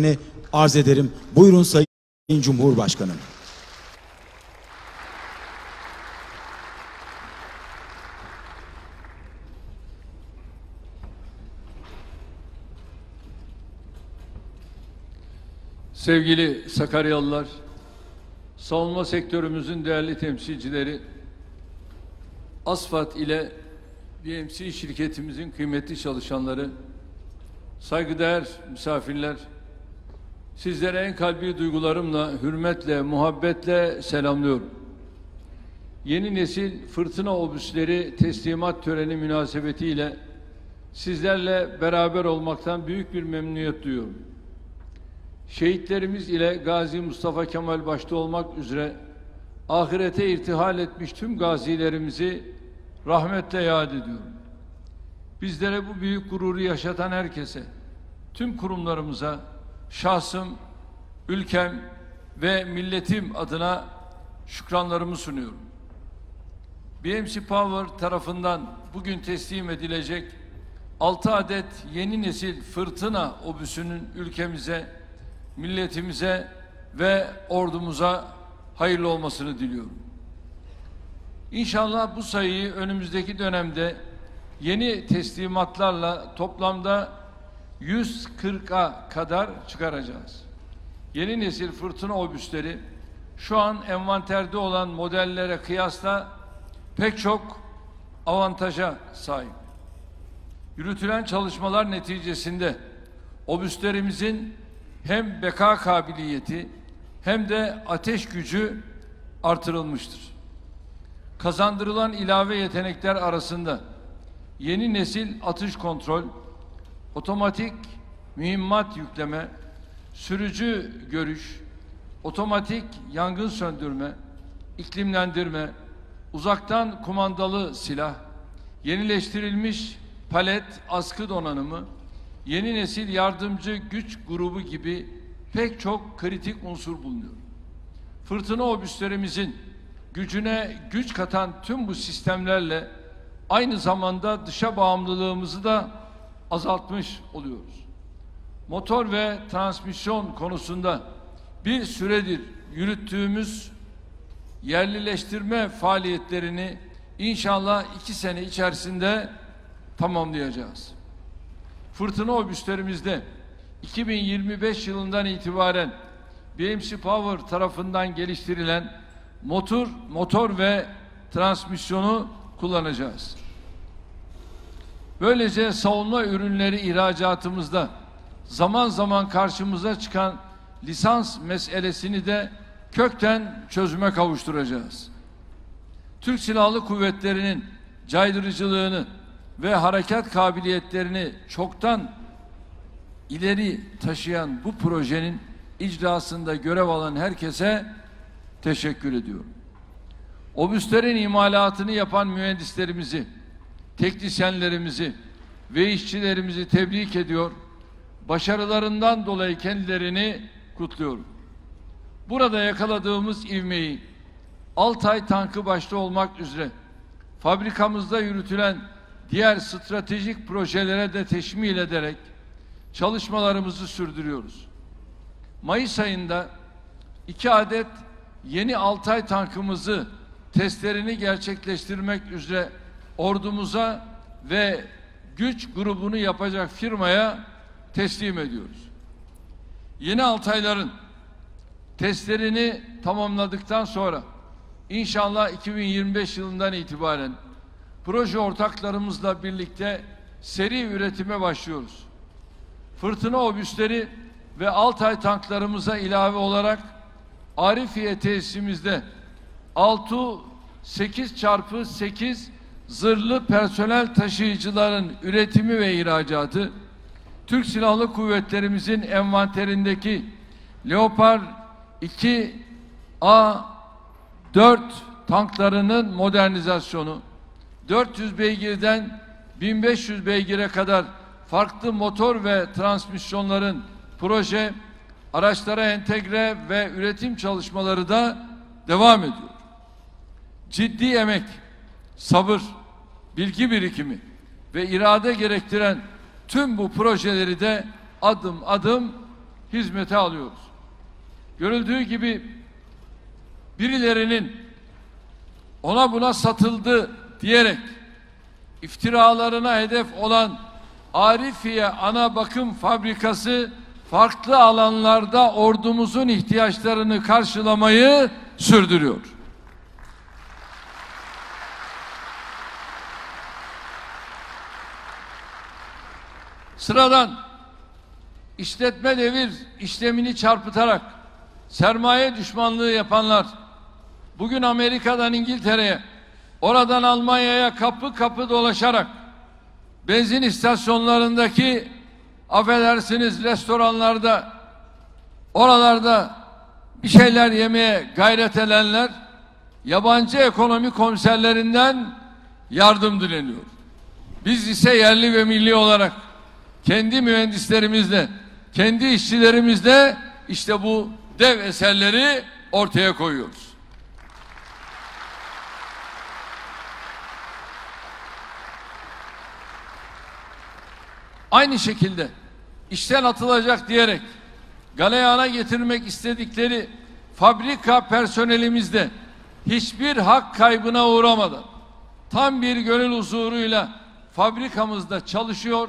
teşekkürlerini arz ederim. Buyurun Sayın Cumhurbaşkanım. Sevgili Sakaryalılar, savunma sektörümüzün değerli temsilcileri, Asfat ile BMC şirketimizin kıymetli çalışanları, saygıdeğer misafirler, sizlere en kalbi duygularımla, hürmetle, muhabbetle selamlıyorum. Yeni nesil fırtına obüsleri teslimat töreni münasebetiyle sizlerle beraber olmaktan büyük bir memnuniyet duyuyorum. Şehitlerimiz ile Gazi Mustafa Kemal başta olmak üzere ahirete irtihal etmiş tüm gazilerimizi rahmetle yad ediyorum. Bizlere bu büyük gururu yaşatan herkese, tüm kurumlarımıza, şahsım, ülkem ve milletim adına şükranlarımı sunuyorum. BMC Power tarafından bugün teslim edilecek 6 adet yeni nesil fırtına obüsünün ülkemize, milletimize ve ordumuza hayırlı olmasını diliyorum. İnşallah bu sayıyı önümüzdeki dönemde yeni teslimatlarla toplamda 140'a kadar çıkaracağız. Yeni nesil fırtına obüsleri şu an envanterde olan modellere kıyasla pek çok avantaja sahip. Yürütülen çalışmalar neticesinde obüslerimizin hem beka kabiliyeti hem de ateş gücü artırılmıştır. Kazandırılan ilave yetenekler arasında yeni nesil atış kontrol, otomatik mühimmat yükleme, sürücü görüş, otomatik yangın söndürme, iklimlendirme, uzaktan kumandalı silah, yenileştirilmiş palet askı donanımı, yeni nesil yardımcı güç grubu gibi pek çok kritik unsur bulunuyor. Fırtına obüslerimizin gücüne güç katan tüm bu sistemlerle aynı zamanda dışa bağımlılığımızı da azaltmış oluyoruz. Motor ve transmisyon konusunda bir süredir yürüttüğümüz yerlileştirme faaliyetlerini inşallah iki sene içerisinde tamamlayacağız. Fırtına obüslerimizde 2025 yılından itibaren BMC Power tarafından geliştirilen motor, motor ve transmisyonu kullanacağız. Böylece savunma ürünleri ihracatımızda zaman zaman karşımıza çıkan lisans meselesini de kökten çözüme kavuşturacağız. Türk Silahlı Kuvvetleri'nin caydırıcılığını ve harekat kabiliyetlerini çoktan ileri taşıyan bu projenin icrasında görev alan herkese teşekkür ediyorum. Obüslerin imalatını yapan mühendislerimizi, teknisyenlerimizi ve işçilerimizi tebrik ediyor. Başarılarından dolayı kendilerini kutluyorum. Burada yakaladığımız ivmeyi Altay tankı başta olmak üzere fabrikamızda yürütülen diğer stratejik projelere de teşmil ederek çalışmalarımızı sürdürüyoruz. Mayıs ayında iki adet yeni Altay tankımızı testlerini gerçekleştirmek üzere ordumuza ve güç grubunu yapacak firmaya teslim ediyoruz. Yeni Altayların testlerini tamamladıktan sonra inşallah 2025 yılından itibaren proje ortaklarımızla birlikte seri üretime başlıyoruz. Fırtına obüsleri ve Altay tanklarımıza ilave olarak Arifiye tesisimizde 6 8 çarpı 8 zırhlı personel taşıyıcıların üretimi ve ihracatı Türk Silahlı Kuvvetlerimizin envanterindeki Leopard 2 A 4 tanklarının modernizasyonu 400 beygirden 1500 beygire kadar farklı motor ve transmisyonların proje, araçlara entegre ve üretim çalışmaları da devam ediyor. Ciddi emek, sabır, bilgi birikimi ve irade gerektiren tüm bu projeleri de adım adım hizmete alıyoruz. Görüldüğü gibi birilerinin ona buna satıldı diyerek iftiralarına hedef olan Arifiye Ana Bakım Fabrikası farklı alanlarda ordumuzun ihtiyaçlarını karşılamayı sürdürüyor. Sıradan işletme devir işlemini çarpıtarak sermaye düşmanlığı yapanlar bugün Amerika'dan İngiltere'ye oradan Almanya'ya kapı kapı dolaşarak benzin istasyonlarındaki affedersiniz restoranlarda oralarda bir şeyler yemeye gayret edenler yabancı ekonomi komiserlerinden yardım dileniyor. Biz ise yerli ve milli olarak kendi mühendislerimizle, kendi işçilerimizle işte bu dev eserleri ortaya koyuyoruz. Aynı şekilde işten atılacak diyerek galeyana getirmek istedikleri fabrika personelimizde hiçbir hak kaybına uğramadan tam bir gönül huzuruyla fabrikamızda çalışıyor,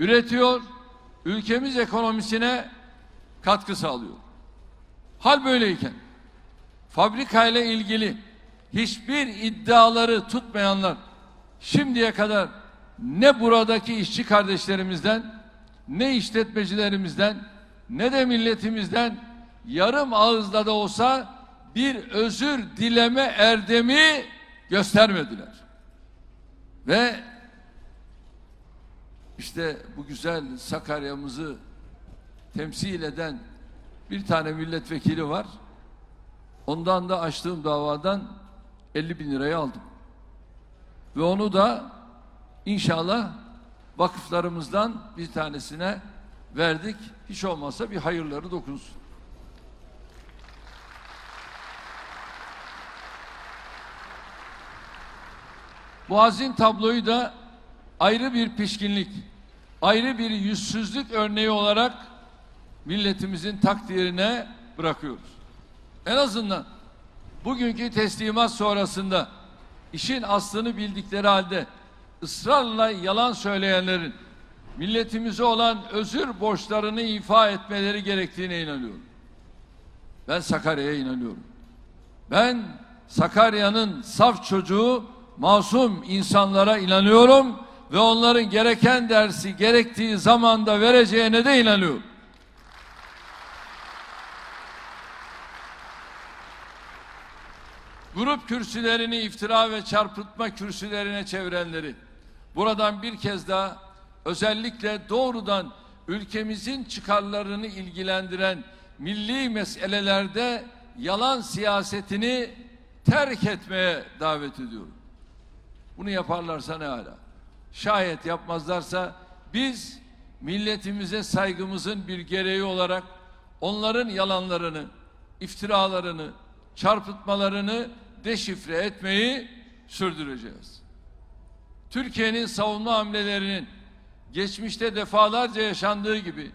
üretiyor, ülkemiz ekonomisine katkı sağlıyor. Hal böyleyken fabrikayla ilgili hiçbir iddiaları tutmayanlar şimdiye kadar ne buradaki işçi kardeşlerimizden ne işletmecilerimizden ne de milletimizden yarım ağızda da olsa bir özür dileme erdemi göstermediler. Ve işte bu güzel Sakarya'mızı temsil eden bir tane milletvekili var. Ondan da açtığım davadan 50 bin lirayı aldım. Ve onu da inşallah vakıflarımızdan bir tanesine verdik. Hiç olmazsa bir hayırları dokunsun. Bu hazin tabloyu da ayrı bir pişkinlik, ayrı bir yüzsüzlük örneği olarak milletimizin takdirine bırakıyoruz. En azından bugünkü teslimat sonrasında işin aslını bildikleri halde ısrarla yalan söyleyenlerin milletimize olan özür borçlarını ifa etmeleri gerektiğine inanıyorum. Ben Sakarya'ya inanıyorum. Ben Sakarya'nın saf çocuğu, masum insanlara inanıyorum ve onların gereken dersi gerektiği zamanda vereceğine de inanıyorum. Grup kürsülerini iftira ve çarpıtma kürsülerine çevirenleri buradan bir kez daha özellikle doğrudan ülkemizin çıkarlarını ilgilendiren milli meselelerde yalan siyasetini terk etmeye davet ediyorum. Bunu yaparlarsa ne hala? Şayet yapmazlarsa biz milletimize saygımızın bir gereği olarak onların yalanlarını, iftiralarını, çarpıtmalarını deşifre etmeyi sürdüreceğiz. Türkiye'nin savunma hamlelerinin geçmişte defalarca yaşandığı gibi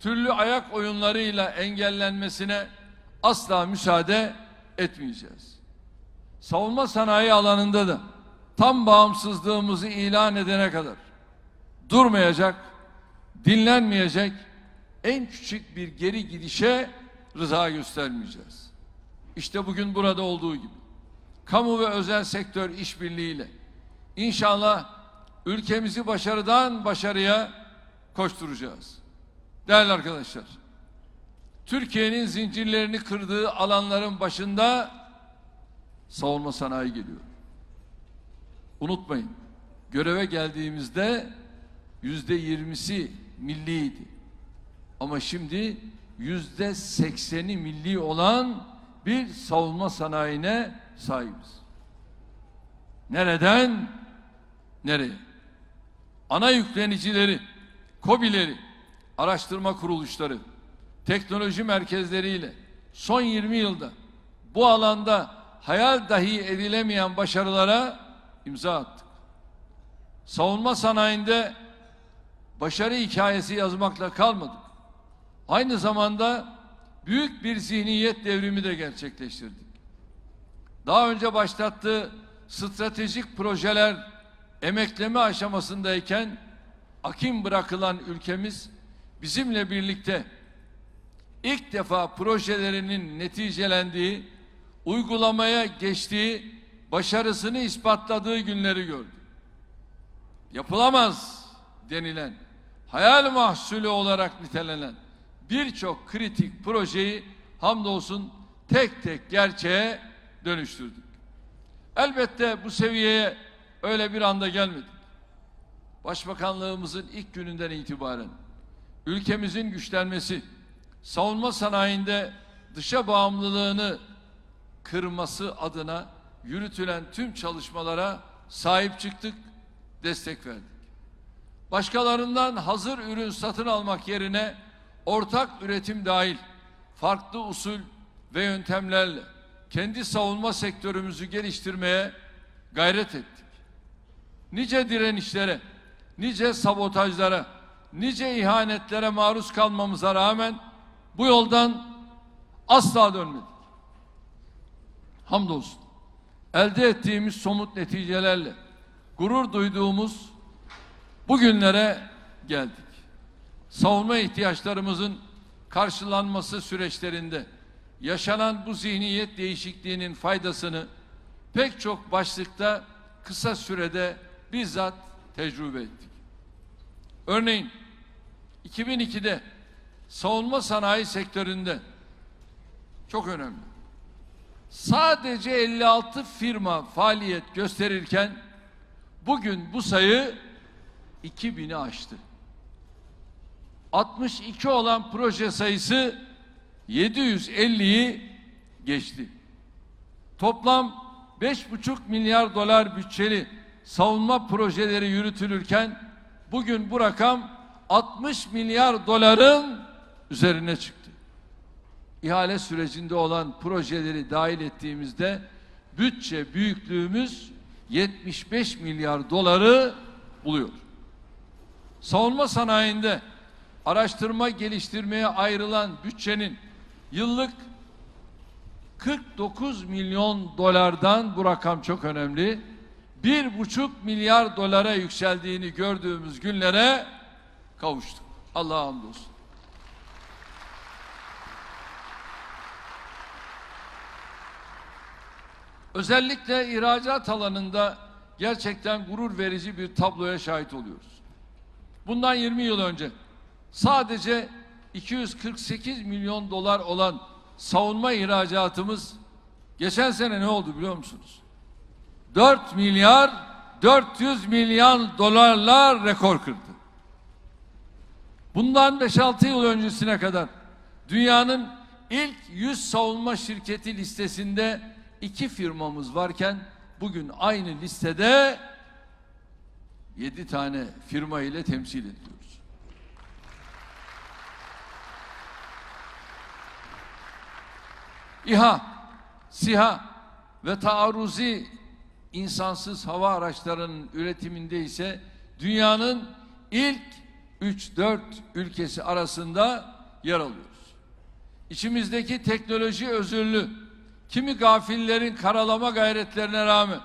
türlü ayak oyunlarıyla engellenmesine asla müsaade etmeyeceğiz. Savunma sanayi alanında da tam bağımsızlığımızı ilan edene kadar durmayacak, dinlenmeyecek, en küçük bir geri gidişe rıza göstermeyeceğiz. İşte bugün burada olduğu gibi kamu ve özel sektör işbirliğiyle inşallah ülkemizi başarıdan başarıya koşturacağız. Değerli arkadaşlar, Türkiye'nin zincirlerini kırdığı alanların başında savunma sanayi geliyor. Unutmayın, göreve geldiğimizde yüzde yirmisi milliydi. Ama şimdi yüzde sekseni milli olan bir savunma sanayine sahibiz. Nereden? Nereye? Ana yüklenicileri, kobileri, araştırma kuruluşları, teknoloji merkezleriyle son 20 yılda bu alanda hayal dahi edilemeyen başarılara imza attık. Savunma sanayinde başarı hikayesi yazmakla kalmadık. Aynı zamanda büyük bir zihniyet devrimi de gerçekleştirdik. Daha önce başlattığı stratejik projeler emekleme aşamasındayken akim bırakılan ülkemiz bizimle birlikte ilk defa projelerinin neticelendiği, uygulamaya geçtiği, başarısını ispatladığı günleri gördü. Yapılamaz denilen, hayal mahsulü olarak nitelenen birçok kritik projeyi hamdolsun tek tek gerçeğe dönüştürdük. Elbette bu seviyeye öyle bir anda gelmedik. Başbakanlığımızın ilk gününden itibaren ülkemizin güçlenmesi, savunma sanayinde dışa bağımlılığını kırması adına yürütülen tüm çalışmalara sahip çıktık, destek verdik. Başkalarından hazır ürün satın almak yerine ortak üretim dahil farklı usul ve yöntemlerle kendi savunma sektörümüzü geliştirmeye gayret ettik. Nice direnişlere, nice sabotajlara, nice ihanetlere maruz kalmamıza rağmen bu yoldan asla dönmedik. Hamdolsun. Elde ettiğimiz somut neticelerle gurur duyduğumuz bugünlere geldik. Savunma ihtiyaçlarımızın karşılanması süreçlerinde yaşanan bu zihniyet değişikliğinin faydasını pek çok başlıkta kısa sürede bizzat tecrübe ettik. Örneğin 2002'de savunma sanayi sektöründe çok önemli. Sadece 56 firma faaliyet gösterirken bugün bu sayı 2000'i aştı. 62 olan proje sayısı 750'yi geçti. Toplam 5,5 milyar dolar bütçeli savunma projeleri yürütülürken bugün bu rakam 60 milyar doların üzerine çıktı. İhale sürecinde olan projeleri dahil ettiğimizde bütçe büyüklüğümüz 75 milyar doları buluyor. Savunma sanayinde araştırma geliştirmeye ayrılan bütçenin yıllık 49 milyon dolardan bu rakam çok önemli. Bir buçuk milyar dolara yükseldiğini gördüğümüz günlere kavuştuk. Allah'a hamdolsun. Özellikle ihracat alanında gerçekten gurur verici bir tabloya şahit oluyoruz. Bundan 20 yıl önce sadece 248 milyon dolar olan savunma ihracatımız geçen sene ne oldu biliyor musunuz? 4 milyar 400 milyon dolarlar rekor kırdı. Bundan 5-6 yıl öncesine kadar dünyanın ilk 100 savunma şirketi listesinde iki firmamız varken bugün aynı listede 7 tane firma ile temsil ediyoruz. İHA, SİHA ve taarruzi insansız hava araçlarının üretiminde ise dünyanın ilk 3-4 ülkesi arasında yer alıyoruz. İçimizdeki teknoloji özürlü, kimi gafillerin karalama gayretlerine rağmen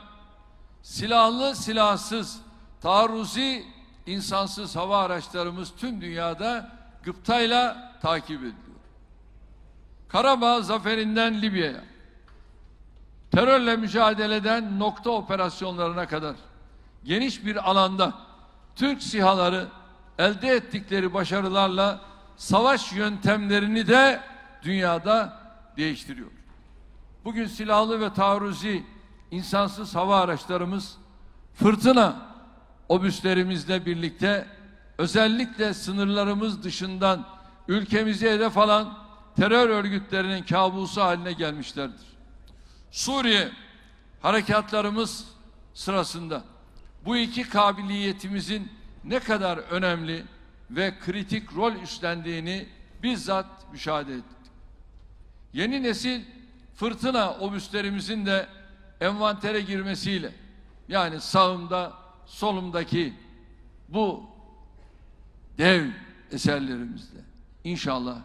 silahlı silahsız, taarruzi insansız hava araçlarımız tüm dünyada gıptayla takip ediliyor. Karabağ zaferinden Libya'ya, terörle mücadeleden nokta operasyonlarına kadar geniş bir alanda Türk sihaları elde ettikleri başarılarla savaş yöntemlerini de dünyada değiştiriyor. Bugün silahlı ve taarruzi insansız hava araçlarımız fırtına obüslerimizle birlikte özellikle sınırlarımız dışından ülkemizi hedef alan terör örgütlerinin kabusu haline gelmişlerdir. Suriye harekatlarımız sırasında bu iki kabiliyetimizin ne kadar önemli ve kritik rol üstlendiğini bizzat müşahede ettik. Yeni nesil fırtına obüslerimizin de envantere girmesiyle yani sağımda solumdaki bu dev eserlerimizde inşallah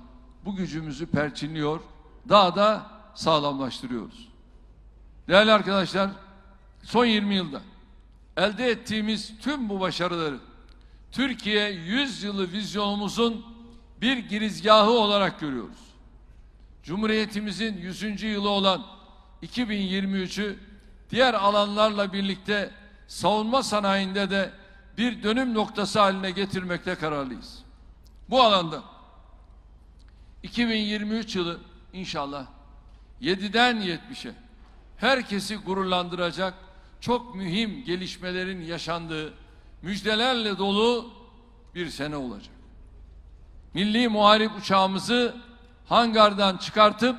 bu gücümüzü perçinliyor, daha da sağlamlaştırıyoruz. Değerli arkadaşlar, son 20 yılda elde ettiğimiz tüm bu başarıları Türkiye 100 yılı vizyonumuzun bir girizgahı olarak görüyoruz. Cumhuriyetimizin 100. yılı olan 2023'ü diğer alanlarla birlikte savunma sanayinde de bir dönüm noktası haline getirmekte kararlıyız. Bu alanda 2023 yılı inşallah 7'den 70'e herkesi gururlandıracak çok mühim gelişmelerin yaşandığı müjdelerle dolu bir sene olacak. Milli Muharip uçağımızı hangardan çıkartıp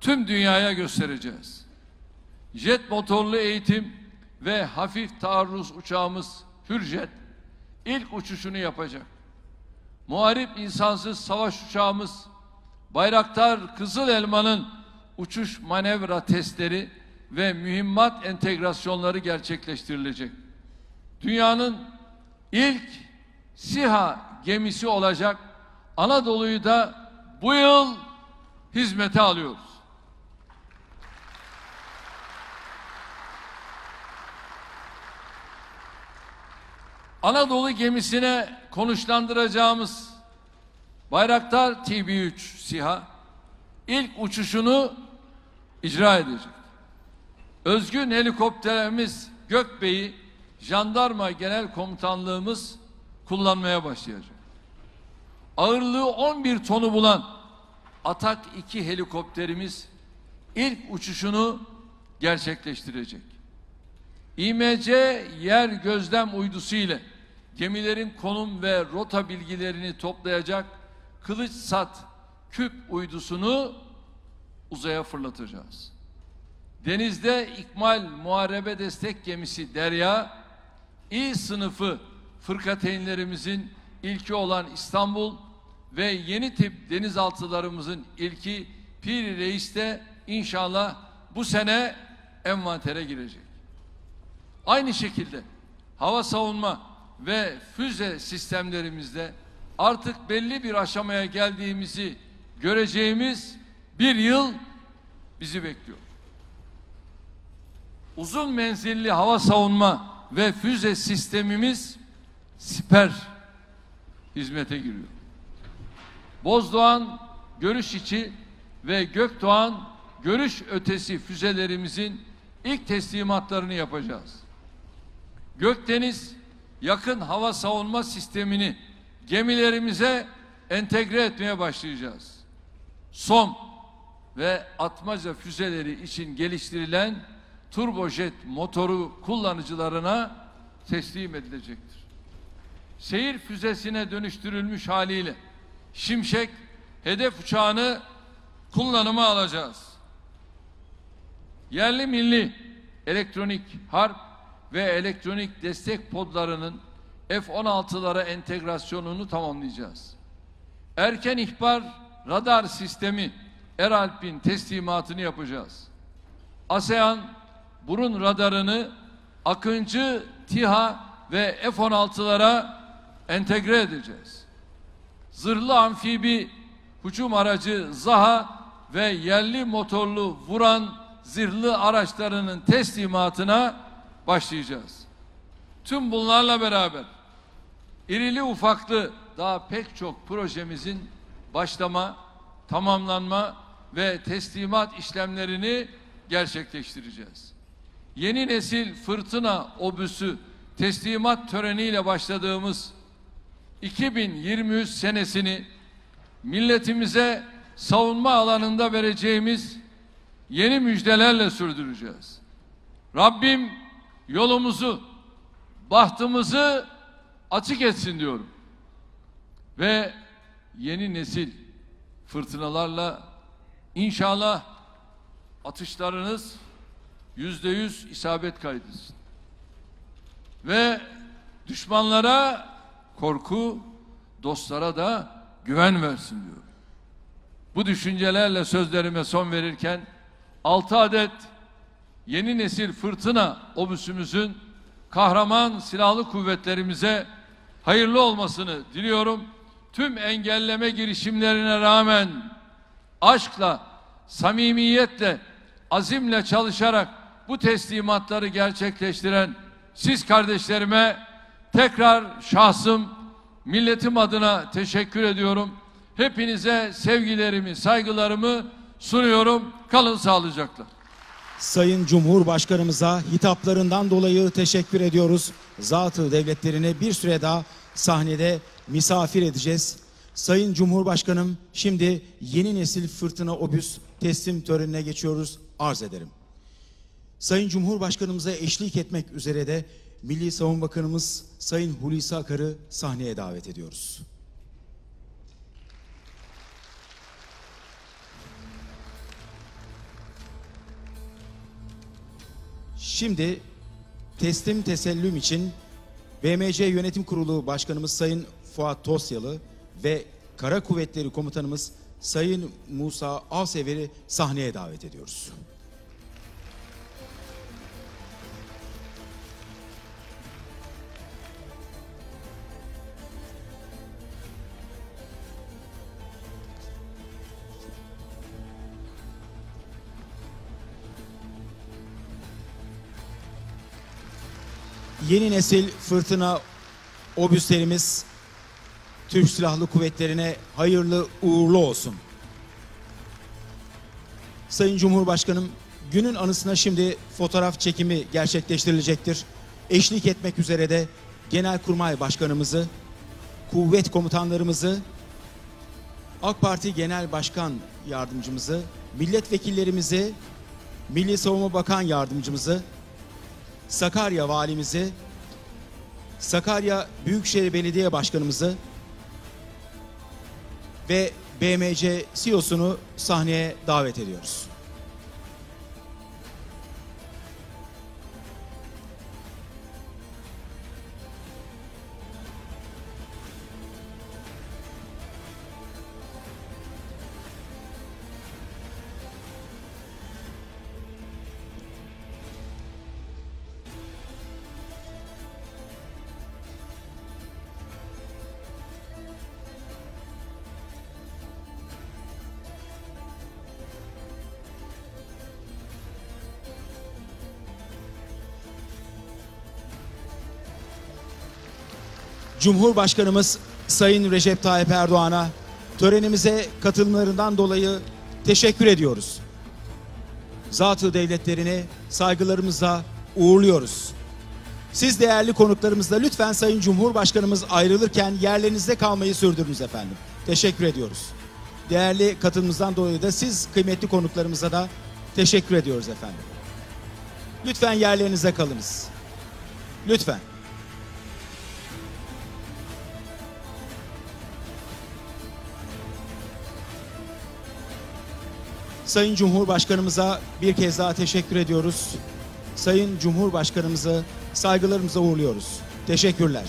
tüm dünyaya göstereceğiz. Jet motorlu eğitim ve hafif taarruz uçağımız Hürjet ilk uçuşunu yapacak. Muharip insansız savaş uçağımız Bayraktar Kızıl Elma'nın uçuş manevra testleri ve mühimmat entegrasyonları gerçekleştirilecek. Dünyanın ilk SİHA gemisi olacak Anadolu'yu da bu yıl hizmete alıyoruz. Anadolu gemisine konuşlandıracağımız Bayraktar TB3 SİHA ilk uçuşunu icra edecek. Özgün helikopterimiz Gökbey'i Jandarma Genel Komutanlığımız kullanmaya başlayacak. Ağırlığı 11 tonu bulan Atak 2 helikopterimiz ilk uçuşunu gerçekleştirecek. İMC yer gözlem uydusu ile gemilerin konum ve rota bilgilerini toplayacak Kılıç Sat küp uydusunu uzaya fırlatacağız. Denizde ikmal muharebe destek gemisi Derya, İ sınıfı fırkateynlerimizin ilki olan İstanbul ve yeni tip denizaltılarımızın ilki Piri Reis de inşallah bu sene envantere girecek. Aynı şekilde hava savunma ve füze sistemlerimizde artık belli bir aşamaya geldiğimizi göreceğimiz bir yıl bizi bekliyor. Uzun menzilli hava savunma ve füze sistemimiz siper hizmete giriyor. Bozdoğan görüş içi ve Gökdoğan görüş ötesi füzelerimizin ilk teslimatlarını yapacağız. Gökdeniz yakın hava savunma sistemini gemilerimize entegre etmeye başlayacağız. SOM ve atmaca füzeleri için geliştirilen turbojet motoru kullanıcılarına teslim edilecektir. Seyir füzesine dönüştürülmüş haliyle Şimşek hedef uçağını kullanıma alacağız. Yerli milli elektronik harp ve elektronik destek podlarının F-16'lara entegrasyonunu tamamlayacağız. Erken ihbar radar sistemi Eralp'in teslimatını yapacağız. ASEAN burun radarını Akıncı, TİHA ve F-16'lara entegre edeceğiz. Zırhlı amfibi hücum aracı ZAHA ve yerli motorlu vuran zırhlı araçlarının teslimatına başlayacağız. Tüm bunlarla beraber irili ufaklı daha pek çok projemizin başlama, tamamlanma ve teslimat işlemlerini gerçekleştireceğiz. Yeni nesil fırtına obüsü teslimat töreniyle başladığımız 2023 senesini milletimize savunma alanında vereceğimiz yeni müjdelerle sürdüreceğiz. Rabbim yolumuzu, bahtımızı açık etsin diyorum. Ve yeni nesil fırtınalarla inşallah atışlarınız yüzde yüz isabet kaydetsin. Ve düşmanlara korku, dostlara da güven versin diyor. Bu düşüncelerle sözlerime son verirken altı adet yeni nesil fırtına obüsümüzün kahraman silahlı kuvvetlerimize hayırlı olmasını diliyorum. tüm engelleme girişimlerine rağmen aşkla, samimiyetle, azimle çalışarak bu teslimatları gerçekleştiren siz kardeşlerime tekrar şahsım, milletim adına teşekkür ediyorum. Hepinize sevgilerimi, saygılarımı sunuyorum. Kalın sağlıcakla. Sayın Cumhurbaşkanımıza hitaplarından dolayı teşekkür ediyoruz. Zatı devletlerini bir süre daha sahnede misafir edeceğiz. Sayın Cumhurbaşkanım şimdi yeni nesil fırtına obüs teslim törenine geçiyoruz. Arz ederim. Sayın Cumhurbaşkanımıza eşlik etmek üzere de Milli Savunma Bakanımız Sayın Hulusi Akar'ı sahneye davet ediyoruz. Şimdi teslim tesellüm için BMC Yönetim Kurulu Başkanımız Sayın Fuat Tosyalı ve Kara Kuvvetleri Komutanımız Sayın Musa Avsever'i sahneye davet ediyoruz. Yeni nesil fırtına obüslerimiz Türk Silahlı Kuvvetlerine hayırlı uğurlu olsun. Sayın Cumhurbaşkanım günün anısına şimdi fotoğraf çekimi gerçekleştirilecektir. Eşlik etmek üzere de Genelkurmay Başkanımızı, kuvvet komutanlarımızı, AK Parti Genel Başkan Yardımcımızı, milletvekillerimizi, Milli Savunma Bakan Yardımcımızı, Sakarya Valimizi, Sakarya Büyükşehir Belediye Başkanımızı ve BMC CEO'sunu sahneye davet ediyoruz. Cumhurbaşkanımız Sayın Recep Tayyip Erdoğan'a törenimize katılımlarından dolayı teşekkür ediyoruz. Zatı devletlerini saygılarımızla uğurluyoruz. Siz değerli konuklarımızla lütfen Sayın Cumhurbaşkanımız ayrılırken yerlerinizde kalmayı sürdürünüz efendim. Teşekkür ediyoruz. Değerli katılımımızdan dolayı da siz kıymetli konuklarımıza da teşekkür ediyoruz efendim. Lütfen yerlerinize kalınız. Lütfen. Sayın Cumhurbaşkanımıza bir kez daha teşekkür ediyoruz. Sayın Cumhurbaşkanımızı saygılarımıza uğurluyoruz. Teşekkürler.